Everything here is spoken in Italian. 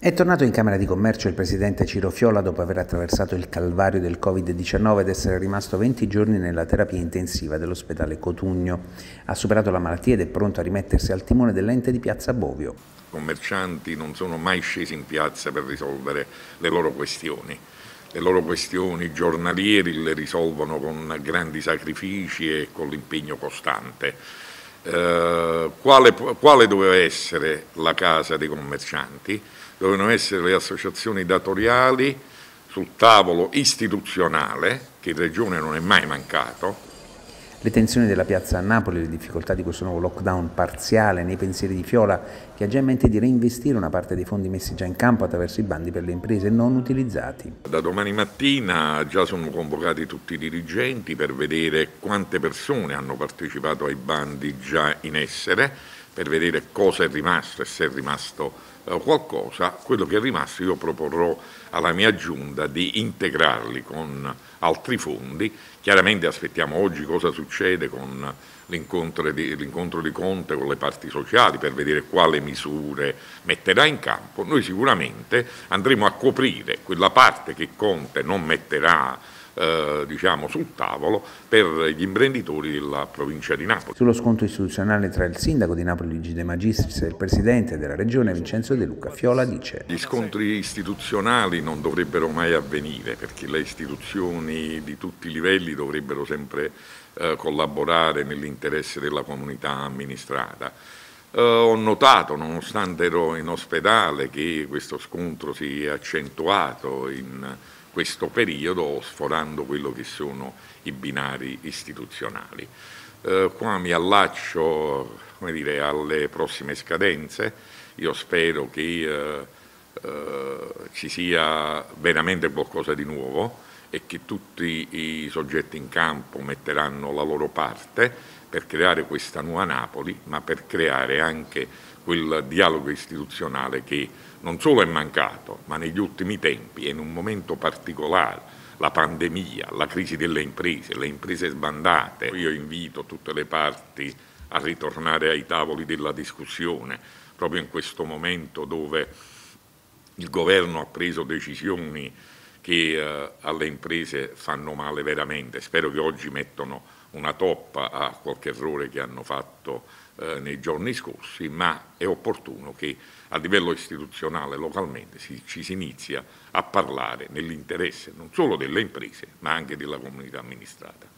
È tornato in Camera di Commercio il presidente Ciro Fiola dopo aver attraversato il calvario del Covid-19 ed essere rimasto 20 giorni nella terapia intensiva dell'ospedale Cotugno. Ha superato la malattia ed è pronto a rimettersi al timone dell'ente di Piazza Bovio. I commercianti non sono mai scesi in piazza per risolvere le loro questioni. Le loro questioni giornalieri le risolvono con grandi sacrifici e con l'impegno costante. Eh, quale, quale doveva essere la casa dei commercianti? dovevano essere le associazioni datoriali sul tavolo istituzionale, che in Regione non è mai mancato. Le tensioni della piazza a Napoli, le difficoltà di questo nuovo lockdown parziale nei pensieri di Fiola, che ha già in mente di reinvestire una parte dei fondi messi già in campo attraverso i bandi per le imprese non utilizzati. Da domani mattina già sono convocati tutti i dirigenti per vedere quante persone hanno partecipato ai bandi già in essere, per vedere cosa è rimasto e se è rimasto eh, qualcosa, quello che è rimasto io proporrò alla mia giunta di integrarli con altri fondi, chiaramente aspettiamo oggi cosa succede con l'incontro di, di Conte con le parti sociali per vedere quale misure metterà in campo, noi sicuramente andremo a coprire quella parte che Conte non metterà eh, diciamo, sul tavolo per gli imprenditori della provincia di Napoli. Sullo scontro istituzionale tra il sindaco di Napoli Luigi De Magistris e il presidente della regione Vincenzo De Luca Fiola dice Gli scontri istituzionali non dovrebbero mai avvenire perché le istituzioni di tutti i livelli dovrebbero sempre eh, collaborare nell'interesse della comunità amministrata. Uh, ho notato, nonostante ero in ospedale, che questo scontro si è accentuato in questo periodo sforando quello che sono i binari istituzionali. Eh, qua mi allaccio dire, alle prossime scadenze, io spero che eh, eh, ci sia veramente qualcosa di nuovo e che tutti i soggetti in campo metteranno la loro parte per creare questa nuova Napoli, ma per creare anche quel dialogo istituzionale che non solo è mancato, ma negli ultimi tempi e in un momento particolare, la pandemia, la crisi delle imprese, le imprese sbandate. Io invito tutte le parti a ritornare ai tavoli della discussione, proprio in questo momento dove il governo ha preso decisioni che eh, alle imprese fanno male veramente. Spero che oggi mettano una toppa a qualche errore che hanno fatto eh, nei giorni scorsi, ma è opportuno che a livello istituzionale, localmente, si, ci si inizia a parlare nell'interesse non solo delle imprese, ma anche della comunità amministrata.